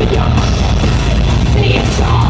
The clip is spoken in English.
The young, heart.